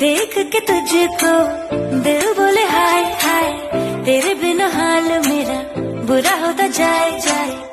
देख के तुझको दिल बोले, हाय हाय, तेरे बिना हाल मेरा बुरा होता जाए जाए।